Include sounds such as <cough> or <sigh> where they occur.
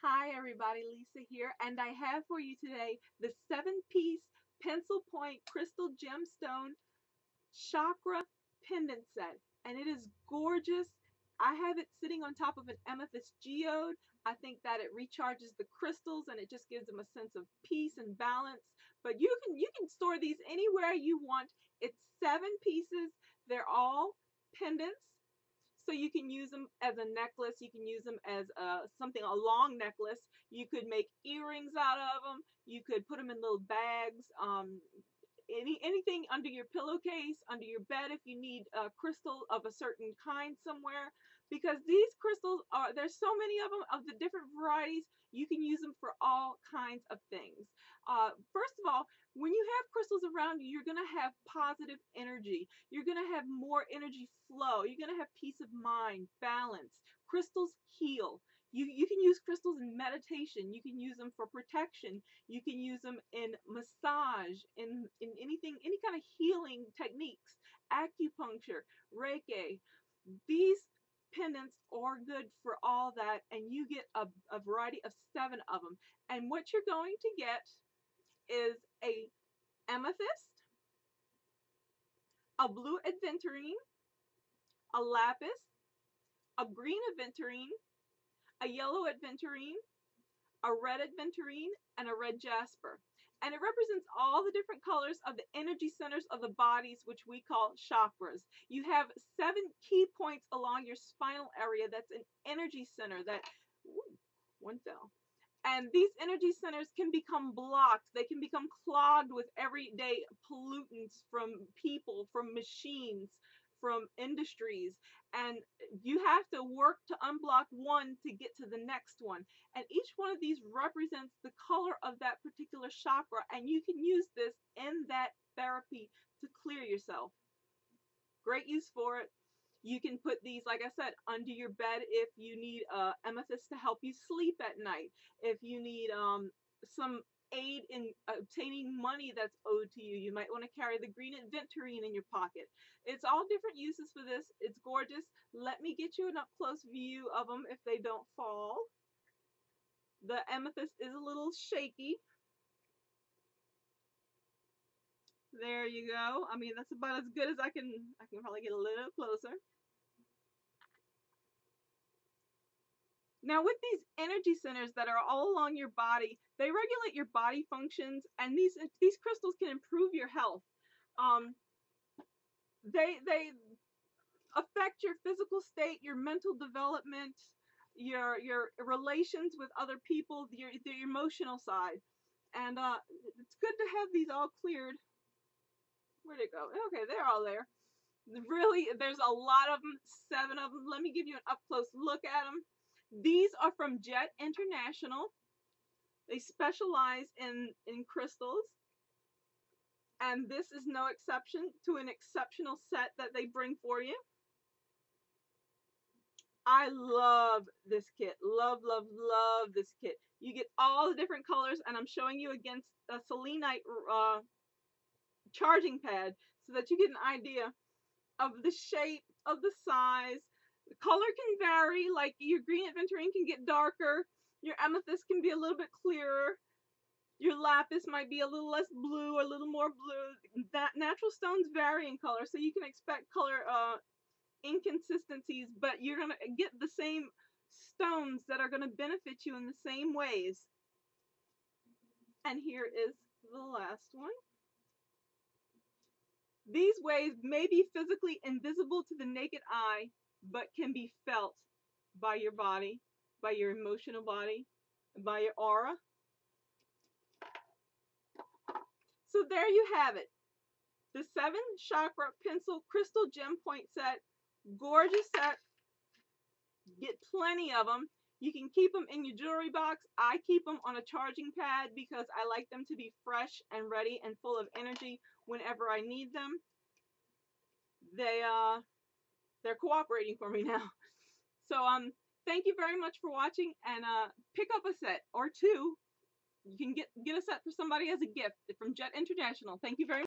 Hi everybody, Lisa here, and I have for you today the seven-piece pencil point crystal gemstone chakra pendant set, and it is gorgeous. I have it sitting on top of an amethyst geode. I think that it recharges the crystals and it just gives them a sense of peace and balance. But you can you can store these anywhere you want. It's seven pieces. They're all pendants so you can use them as a necklace. You can use them as a, something, a long necklace. You could make earrings out of them. You could put them in little bags. Um, any anything under your pillowcase, under your bed if you need a crystal of a certain kind somewhere because these crystals are there's so many of them of the different varieties you can use them for all kinds of things. Uh, first of all when you have crystals around you you're going to have positive energy. You're going to have more energy flow. You're going to have peace of mind balance. Crystals heal you, you can use crystals in meditation. You can use them for protection. You can use them in massage, in, in anything, any kind of healing techniques, acupuncture, Reiki. These pendants are good for all that and you get a, a variety of seven of them and what you're going to get is a amethyst a blue aventurine a lapis a green aventurine a yellow aventurine a red aventurine and a red jasper and it represents all the different colors of the energy centers of the bodies, which we call chakras. You have seven key points along your spinal area that's an energy center that, ooh, one fell. And these energy centers can become blocked. They can become clogged with everyday pollutants from people, from machines, from industries and you have to work to unblock one to get to the next one and each one of these represents the color of that particular chakra and you can use this in that therapy to clear yourself great use for it you can put these, like I said, under your bed if you need uh, amethyst to help you sleep at night. If you need um, some aid in obtaining money that's owed to you. You might want to carry the green aventurine in your pocket. It's all different uses for this. It's gorgeous. Let me get you an up close view of them if they don't fall. The amethyst is a little shaky. There you go. I mean, that's about as good as I can, I can probably get a little closer. Now with these energy centers that are all along your body, they regulate your body functions and these these crystals can improve your health. Um, they they affect your physical state, your mental development, your your relations with other people, your your emotional side. And uh, it's good to have these all cleared. Where'd it go? Okay, they're all there. Really, there's a lot of them, seven of them. Let me give you an up close look at them. These are from Jet International. They specialize in, in crystals. And this is no exception to an exceptional set that they bring for you. I love this kit. Love, love, love this kit. You get all the different colors, and I'm showing you against a selenite uh, charging pad so that you get an idea of the shape, of the size, the color can vary, like your green aventurine can get darker, your amethyst can be a little bit clearer, your lapis might be a little less blue or a little more blue. That natural stones vary in color, so you can expect color uh, inconsistencies, but you're gonna get the same stones that are gonna benefit you in the same ways. And here is the last one. These waves may be physically invisible to the naked eye, but can be felt by your body, by your emotional body, by your aura. So there you have it. The seven chakra pencil crystal gem point set. Gorgeous set. Get plenty of them. You can keep them in your jewelry box. I keep them on a charging pad because I like them to be fresh and ready and full of energy whenever I need them. They uh they're cooperating for me now. <laughs> So um, thank you very much for watching, and uh, pick up a set or two. You can get get a set for somebody as a gift from Jet International. Thank you very much.